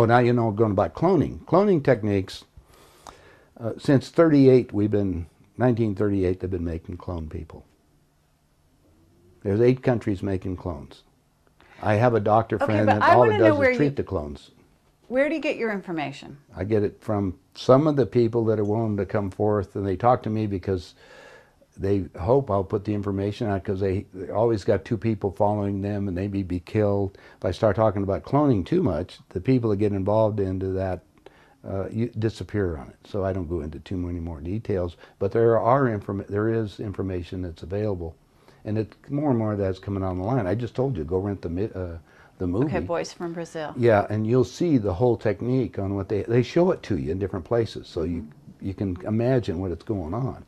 Oh, now you know going about cloning. Cloning techniques, uh, since 38, we've been, 1938, they've been making clone people. There's eight countries making clones. I have a doctor Okay, friend that I all it does is treat you- the clones. Where do you get your information? I get it from some of the people that are willing to come forth, and they talk to me because they hope I'll put the information out because they, they always got two people following them, and they may be killed. If I start talking about cloning too much, the people that get involved into that uh, you disappear on it. So I don't go into too many more details. But there are inform- there is information that's available, and it more and more of that's coming on the line. I just told you, go rent the uh, the movie. Okay, Boys from Brazil. Yeah, and you'll see the whole technique on what they they show it to you in different places, so you you can imagine what it's going on.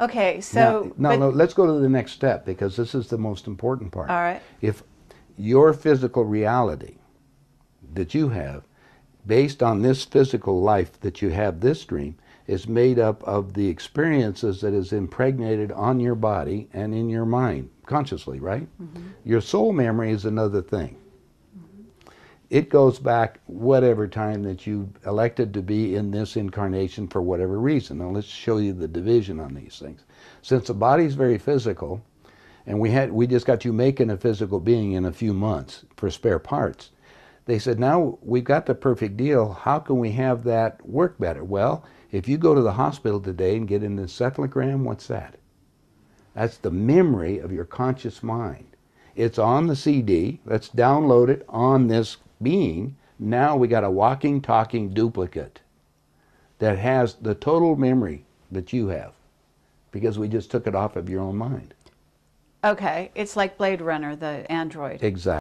Okay, so now, but- no, let's go to the next step because this is the most important part. all right. If your physical reality that you have, based on this physical life that you have, this dream is made up of the experiences that is impregnated on your body and in your mind consciously, right? Mm-hmm. Your soul memory is another thing it goes back whatever time that you elected to be in this incarnation for whatever reason. Now let's show you the division on these things. Since the body's very physical, and we had we just got you making a physical being in a few months for spare parts. They said, now we've got the perfect deal. How can we have that work better? Well, if you go to the hospital today and get an encephalogram, what's that? That's the memory of your conscious mind. It's on the CD. Let's download it on this being. Now we got a walking, talking duplicate that has the total memory that you have because we just took it off of your own mind. Okay, it's like Blade Runner, the android. Exactly.